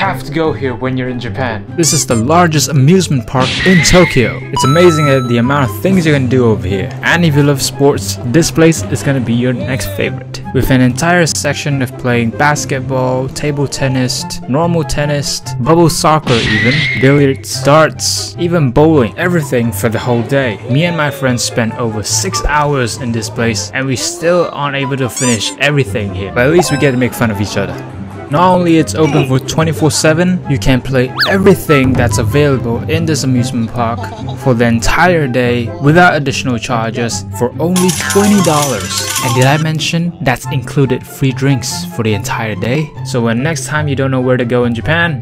have to go here when you're in Japan. This is the largest amusement park in Tokyo. It's amazing at the amount of things you can do over here. And if you love sports, this place is gonna be your next favorite. With an entire section of playing basketball, table tennis, normal tennis, bubble soccer even, billiards, darts, even bowling, everything for the whole day. Me and my friends spent over 6 hours in this place and we still aren't able to finish everything here. But at least we get to make fun of each other. Not only it's open for 24-7, you can play everything that's available in this amusement park for the entire day without additional charges for only $20. And did I mention that's included free drinks for the entire day? So when next time you don't know where to go in Japan,